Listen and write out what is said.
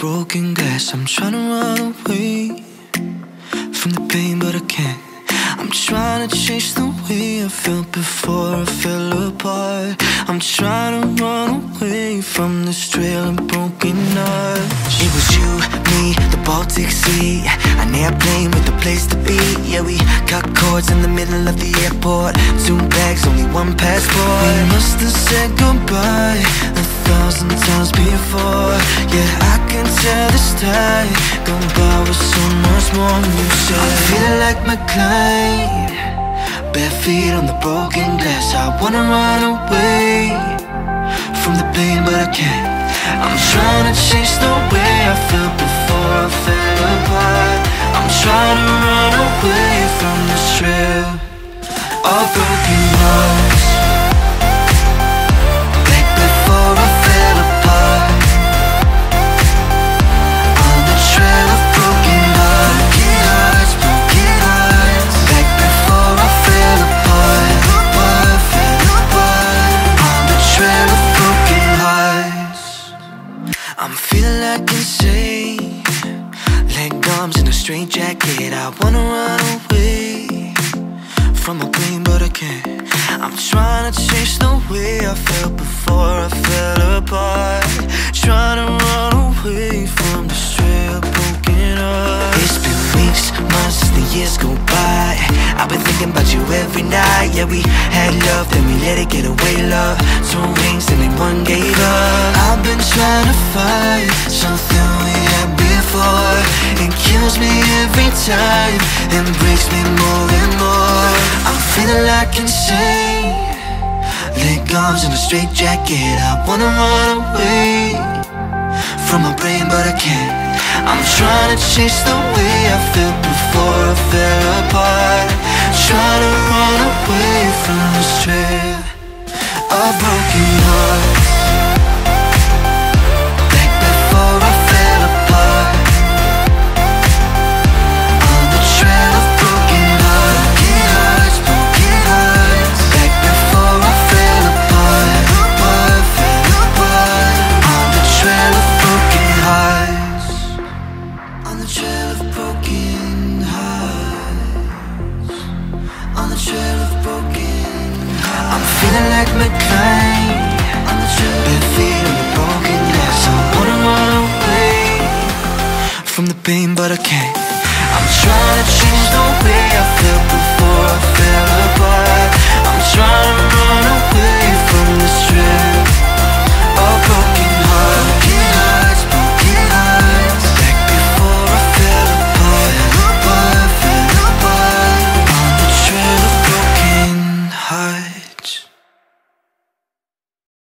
broken glass. I'm trying to run away from the pain, but I can't. I'm trying to change the way I felt before I fell apart. I'm trying to run away from this trail of broken hearts. It was you, me, the Baltic Sea. An airplane with a place to be. Yeah, we cut cords in the middle of the airport. Two bags, only one passport. We must have said goodbye a thousand times before. Yeah, I can tell this time goodbye was so much more you said. I'm feeling like McClane, bare feet on the broken glass. I wanna run away from the pain, but I can't. I'm trying to chase the way I felt before I fell. Trying to run away from this trail of broken straight jacket. I wanna run away from my pain, but I can't. I'm trying to change the way I felt before I fell apart. Trying to run away from the of broken heart. It's been weeks, months, the years go by. I've been thinking about you every night. Yeah, we had love, then we let it get away. Love, two rings, and then one gave up. I've been trying to fight something kills me every time and breaks me more and more. I'm feeling like insane. Leg arms in a straight jacket. I wanna run away from my brain, but I can't. I'm trying to change the way I felt before I fell apart. Trying to run away from this trail of feeling like the trail bare feet on the broken glass. I wanna run away from the pain, but I can't. I'm trying to change the way I feel.